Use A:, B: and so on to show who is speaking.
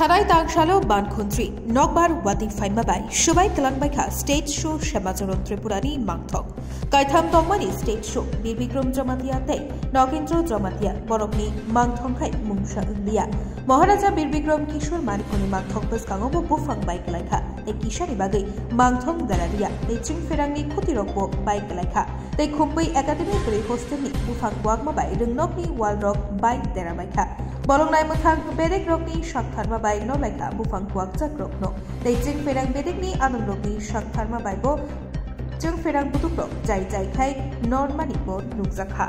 A: থানায় তাংশালো বানখন্ত্রী, নকবার ওয়াদি ফাইমাবাই, সবাই তেলাংবাইখা স্টেজ শো, শ্যামাচরণ ত্রিপুরানি মাংথক। কাইথাম তংমানি স্টেজ শো বীরবিক্রম জমাতিয়া তেই নগেন্দ্র জমাতিয়া বরকনি মাংথংখাই মুংসা ইন্ডিয়া মহারাজা বীরবিক্রম কিশোর, মানিকনি মাংথক বসকাঙবো বুফাং বাইক লাইখা এই কিশারি বাগৈ মাংথং দারারিয়া এই চিং ফেরাংনি খুতিরকবো বাইক লাইখা তাই খুম্বই একাডেমি পরি হোস্টেলনি বুফাং ওয়াগমাবাই রংনকনি ওয়াল রক বাইক দেরাবাইখা। বরং নাই থাক বেদেক রগ্নি সাক্ষার্মা বাইনো লাইকা বুফাং কুয়াক চাক রগ্ন তাই চিং ফেরাং বেদেক বেদেকনি আদম রগ্নি সাক্ষার্মা বাইব চিং ফেরাং বুতুক রক যাই যাই খাই নর্মানিক নুকজাখা